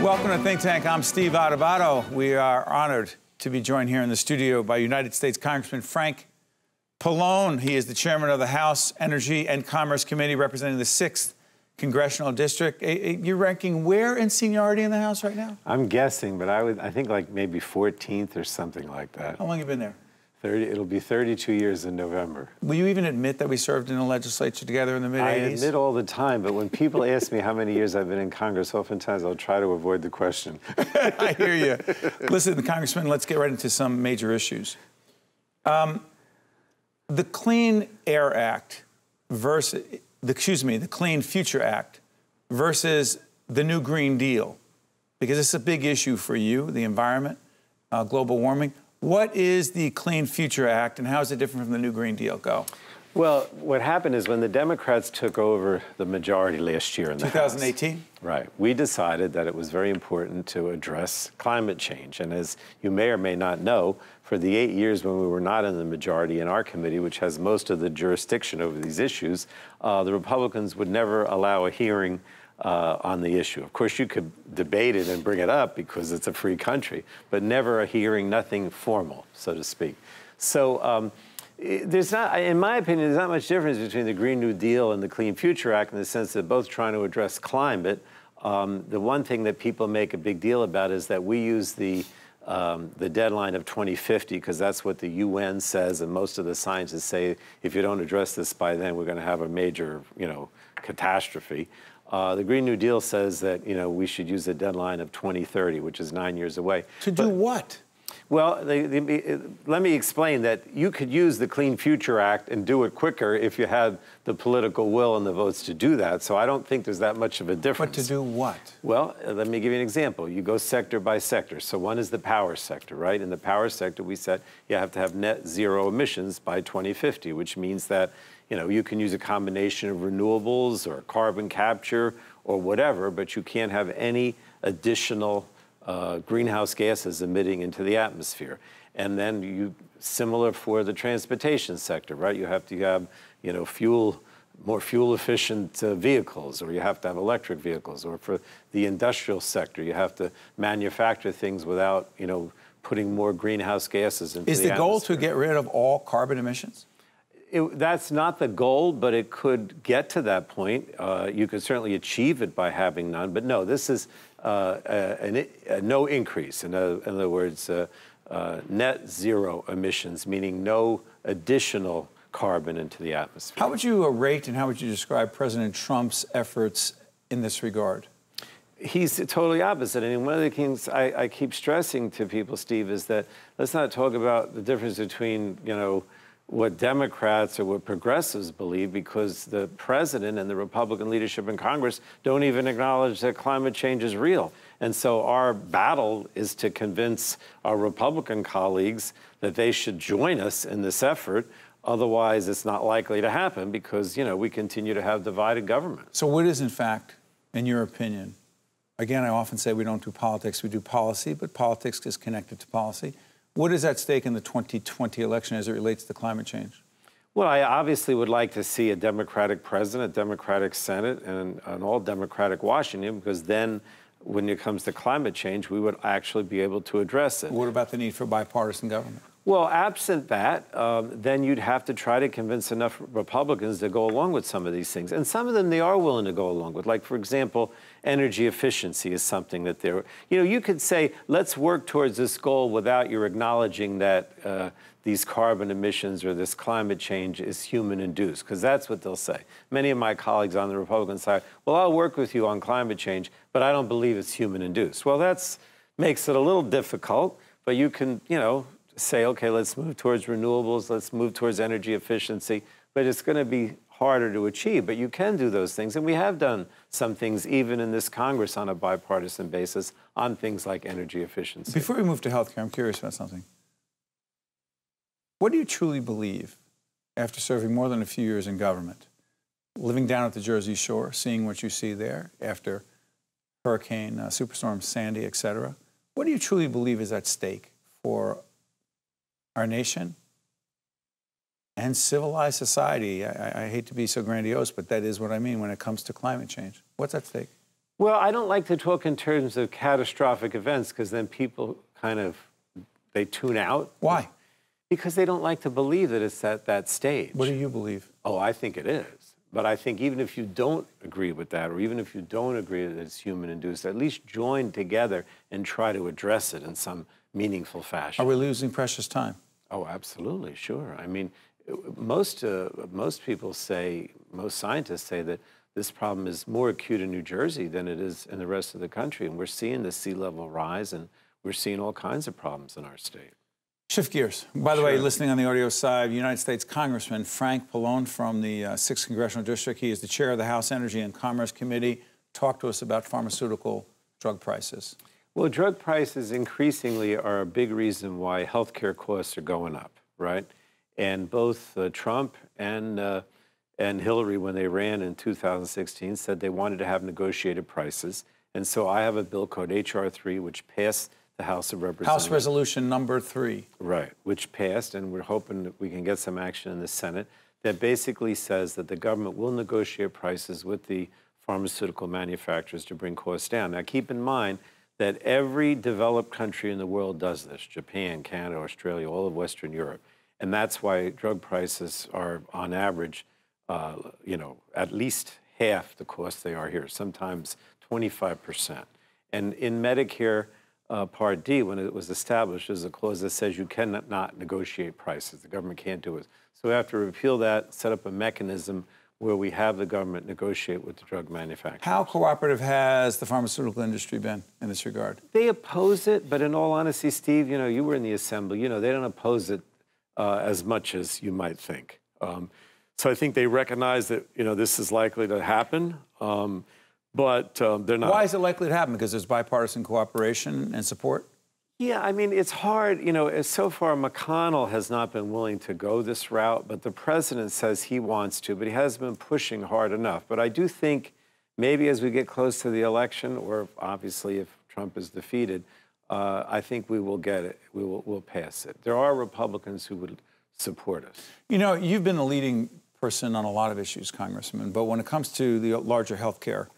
Welcome to Think Tank. I'm Steve Adubato. We are honored to be joined here in the studio by United States Congressman Frank Pallone. He is the chairman of the House Energy and Commerce Committee representing the 6th Congressional District. You're ranking where in seniority in the House right now? I'm guessing, but I would I think like maybe 14th or something like that. How long have you been there? 30, it'll be 32 years in November. Will you even admit that we served in the legislature together in the mid 80s? I admit all the time, but when people ask me how many years I've been in Congress, oftentimes I'll try to avoid the question. I hear you. Listen, Congressman, let's get right into some major issues. Um, the Clean Air Act versus, the, excuse me, the Clean Future Act versus the new Green Deal, because it's a big issue for you, the environment, uh, global warming. What is the Clean Future Act and how is it different from the New Green Deal? Go. Well, what happened is when the Democrats took over the majority last year in the 2018? House, right, we decided that it was very important to address climate change. And as you may or may not know, for the eight years when we were not in the majority in our committee, which has most of the jurisdiction over these issues, uh, the Republicans would never allow a hearing uh, on the issue. Of course, you could debate it and bring it up because it's a free country, but never a hearing, nothing formal, so to speak. So um, there's not, in my opinion, there's not much difference between the Green New Deal and the Clean Future Act in the sense that both trying to address climate. Um, the one thing that people make a big deal about is that we use the um, the deadline of 2050 because that's what the UN says, and most of the scientists say if you don't address this by then, we're going to have a major, you know, catastrophe. Uh, the Green New Deal says that you know we should use a deadline of 2030, which is nine years away. To but, do what? Well, they, they, let me explain that you could use the Clean Future Act and do it quicker if you had the political will and the votes to do that. So I don't think there's that much of a difference. But to do what? Well, uh, let me give you an example. You go sector by sector. So one is the power sector, right? In the power sector, we said you have to have net zero emissions by 2050, which means that you know, you can use a combination of renewables or carbon capture or whatever, but you can't have any additional uh, greenhouse gases emitting into the atmosphere. And then you, similar for the transportation sector, right? You have to have, you know, fuel, more fuel efficient uh, vehicles, or you have to have electric vehicles, or for the industrial sector, you have to manufacture things without, you know, putting more greenhouse gases into Is the, the goal to get rid of all carbon emissions? It, that's not the goal, but it could get to that point. Uh, you could certainly achieve it by having none, but no, this is uh, a, a, a no increase. In, in other words, uh, uh, net zero emissions, meaning no additional carbon into the atmosphere. How would you rate and how would you describe President Trump's efforts in this regard? He's totally opposite. I mean, one of the things I, I keep stressing to people, Steve, is that let's not talk about the difference between, you know, what Democrats or what progressives believe because the president and the Republican leadership in Congress don't even acknowledge that climate change is real. And so our battle is to convince our Republican colleagues that they should join us in this effort. Otherwise, it's not likely to happen because, you know, we continue to have divided government. So what is, in fact, in your opinion, again, I often say we don't do politics, we do policy, but politics is connected to policy. What is at stake in the 2020 election as it relates to climate change? Well, I obviously would like to see a Democratic president, a Democratic Senate, and an all Democratic Washington, because then when it comes to climate change, we would actually be able to address it. What about the need for bipartisan government? Well, absent that, um, then you'd have to try to convince enough Republicans to go along with some of these things. And some of them they are willing to go along with. Like, for example, energy efficiency is something that they're, you know, you could say, let's work towards this goal without your acknowledging that uh, these carbon emissions or this climate change is human induced, because that's what they'll say. Many of my colleagues on the Republican side, well, I'll work with you on climate change, but I don't believe it's human induced. Well, that makes it a little difficult, but you can, you know, say, okay, let's move towards renewables, let's move towards energy efficiency, but it's going to be harder to achieve. But you can do those things, and we have done some things even in this Congress on a bipartisan basis on things like energy efficiency. Before we move to healthcare, I'm curious about something. What do you truly believe after serving more than a few years in government, living down at the Jersey Shore, seeing what you see there after Hurricane, uh, Superstorm Sandy, et cetera? What do you truly believe is at stake for our nation, and civilized society. I, I, hate to be so grandiose, but that is what I mean when it comes to climate change. What's at stake? Well, I don't like to talk in terms of catastrophic events because then people kind of they tune out. Why? Because they don't like to believe that it's at that stage. What do you believe? Oh, I think it is. But I think even if you don't agree with that, or even if you don't agree that it's human induced, at least join together and try to address it in some meaningful fashion. Are we losing precious time? Oh, absolutely, sure. I mean, most uh, most people say, most scientists say that this problem is more acute in New Jersey than it is in the rest of the country, and we're seeing the sea level rise, and we're seeing all kinds of problems in our state. Shift gears. By the Sure. way, listening on the audio side, United States Congressman Frank Pallone from the uh, 6th Congressional District. He is the chair of the House Energy and Commerce Committee. Talk to us about pharmaceutical drug prices. Well, drug prices increasingly are a big reason why healthcare costs are going up, right? And both uh, Trump and uh, and Hillary, when they ran in 2016, said they wanted to have negotiated prices. And so I have a bill called HR 3, which passed the House of Representatives. House Resolution number three. Right, which passed, and we're hoping that we can get some action in the Senate that basically says that the government will negotiate prices with the pharmaceutical manufacturers to bring costs down. Now, keep in mind that every developed country in the world does this Japan, Canada, Australia, all of Western Europe. And that's why drug prices are, on average, uh, you know, at least half the cost they are here, sometimes 25%. And in Medicare uh, Part D, when it was established, there's a clause that says you cannot not negotiate prices. The government can't do it. So we have to repeal that, set up a mechanism where we have the government negotiate with the drug manufacturers. How cooperative has the pharmaceutical industry been in this regard? They oppose it, but in all honesty, Steve, you know, you were in the assembly. You know, they don't oppose it uh, as much as you might think. Um, so I think they recognize that you know this is likely to happen, um, but um, they're not. Why is it likely to happen? Because there's bipartisan cooperation and support? Yeah, I mean, it's hard. You know, so far, McConnell has not been willing to go this route, but the president says he wants to, but he hasn't been pushing hard enough. But I do think maybe as we get close to the election, or obviously if Trump is defeated, uh, I think we will get it. We will we'll pass it. There are Republicans who would support us. You know, you've been a leading person on a lot of issues, Congressman, but when it comes to the larger health care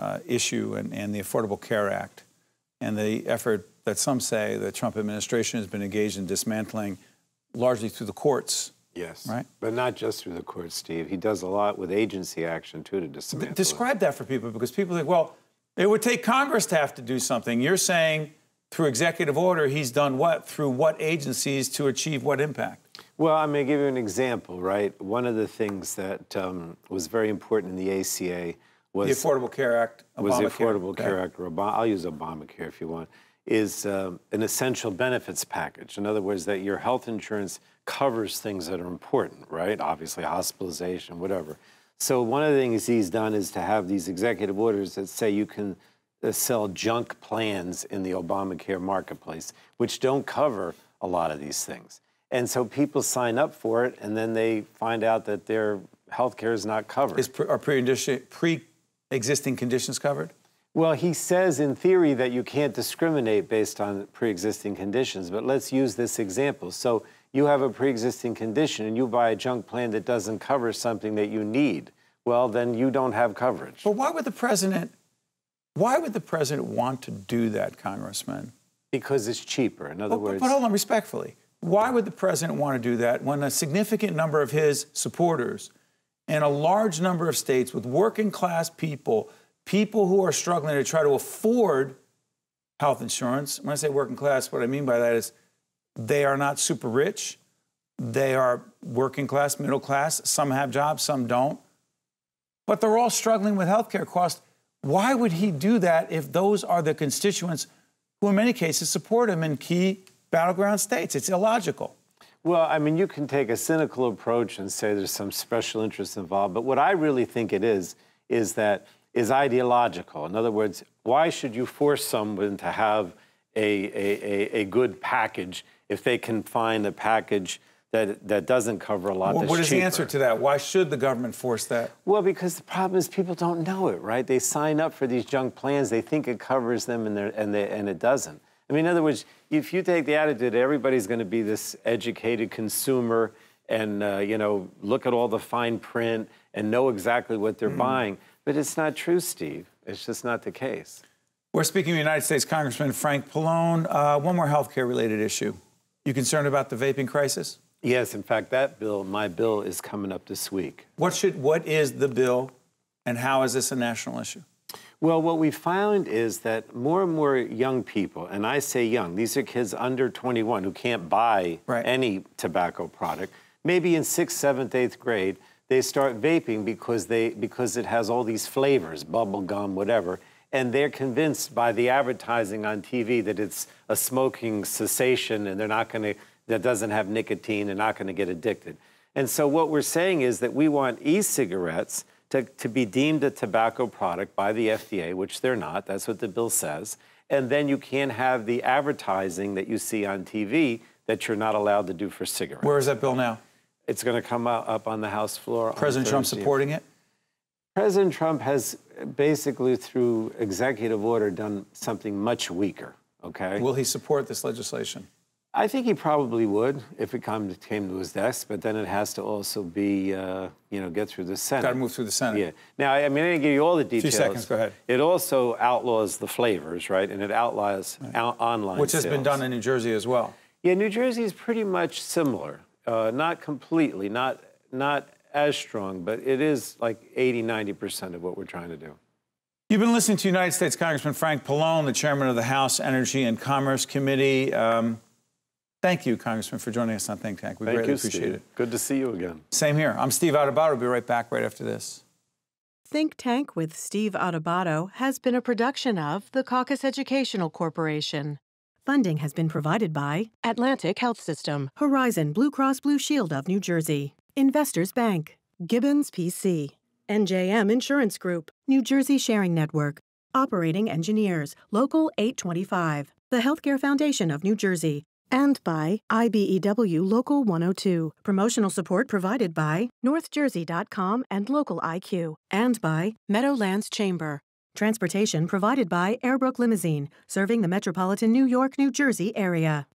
uh, issue and, and the Affordable Care Act and the effort that some say the Trump administration has been engaged in dismantling largely through the courts. Yes. Right. But not just through the courts, Steve. He does a lot with agency action too to dismantle. Describe that for people because people think, well, it would take Congress to have to do something. You're saying through executive order, he's done what? Through what agencies to achieve what impact? Well, I'm going to give you an example, right? One of the things that um, was very important in the ACA was The Affordable Care Act, was the Affordable Care Act, or Obama, I'll use Obamacare if you want, is um, an essential benefits package. In other words, that your health insurance covers things that are important, right? Obviously, hospitalization, whatever. So one of the things he's done is to have these executive orders that say you can uh, sell junk plans in the Obamacare marketplace, which don't cover a lot of these things. And so people sign up for it, and then they find out that their health care is not covered. Is pre- are pre-existing conditions covered? Well, he says in theory that you can't discriminate based on pre existing conditions, but let's use this example. So you have a pre existing condition and you buy a junk plan that doesn't cover something that you need. Well, then you don't have coverage. But why would the president? Why would the president want to do that, Congressman? Because it's cheaper. In other words, but hold on, respectfully, why would the president want to do that when a significant number of his supporters and a large number of states with working class people, people who are struggling to try to afford health insurance, when I say working class, what I mean by that is they are not super rich, they are working class, middle class, some have jobs, some don't, but they're all struggling with health care costs. Why would he do that if those are the constituents who, in many cases, support him in key battleground states? It's illogical. Well, I mean, you can take a cynical approach and say there's some special interest involved, but what I really think it is, is that is ideological. In other words, why should you force someone to have a, a, a, a good package if they can find a package that, that doesn't cover a lot Well, what is the answer to that? Why should the government force that? Well, because the problem is people don't know it, right? They sign up for these junk plans. They think it covers them, and, and, they, and it doesn't. I mean, in other words, if you take the attitude that everybody's going to be this educated consumer and uh, you know look at all the fine print and know exactly what they're buying, but it's not true, Steve. It's just not the case. We're speaking with United States Congressman Frank Pallone. Uh, one more healthcare related issue. You concerned about the vaping crisis? Yes, in fact, that bill, my bill, is coming up this week. What should what is the bill and how is this a national issue? Well, what we found is that more and more young people, and I say young, these are kids under 21 who can't buy Right. any tobacco product. Maybe in sixth, seventh, eighth grade, they start vaping because they because it has all these flavors, bubble gum, whatever, and they're convinced by the advertising on TV that it's a smoking cessation and they're not going to that doesn't have nicotine, they're not going to get addicted. And so what we're saying is that we want e-cigarettes to, to be deemed a tobacco product by the FDA, which they're not. That's what the bill says. And then you can't have the advertising that you see on TV that you're not allowed to do for cigarettes. Where is that bill now? It's going to come out, up on the House floor. on President Trump supporting it? President Trump has basically, through executive order, done something much weaker. Okay. Will he support this legislation? I think he probably would if it come, came to his desk, but then it has to also be, uh, you know, get through the Senate. Got to move through the Senate. Yeah. Now, I mean, I didn't give you all the details. seconds, go ahead. It also outlaws the flavors, right? And it outlaws out- online Which has been done in New Jersey as well. Yeah, New Jersey is pretty much similar. Uh, not completely, not not as strong, but it is like 80, 90% of what we're trying to do. You've been listening to United States Congressman Frank Pallone, the chairman of the House Energy and Commerce Committee. Um, thank you, Congressman, for joining us on Think Tank. We Thank greatly you, appreciate Steve. it. Good to see you again. Same here. I'm Steve Adubato. We'll be right back right after this. Think Tank with Steve Adubato has been a production of the Caucus Educational Corporation. Funding has been provided by Atlantic Health System, Horizon Blue Cross Blue Shield of New Jersey, Investors Bank, Gibbons PC, NJM Insurance Group, New Jersey Sharing Network, Operating Engineers, Local 825, the Healthcare Foundation of New Jersey, and by IBEW Local 102. Promotional support provided by NorthJersey.com and Local IQ, and by Meadowlands Chamber. Transportation provided by Airbrook Limousine, serving the metropolitan New York, New Jersey area.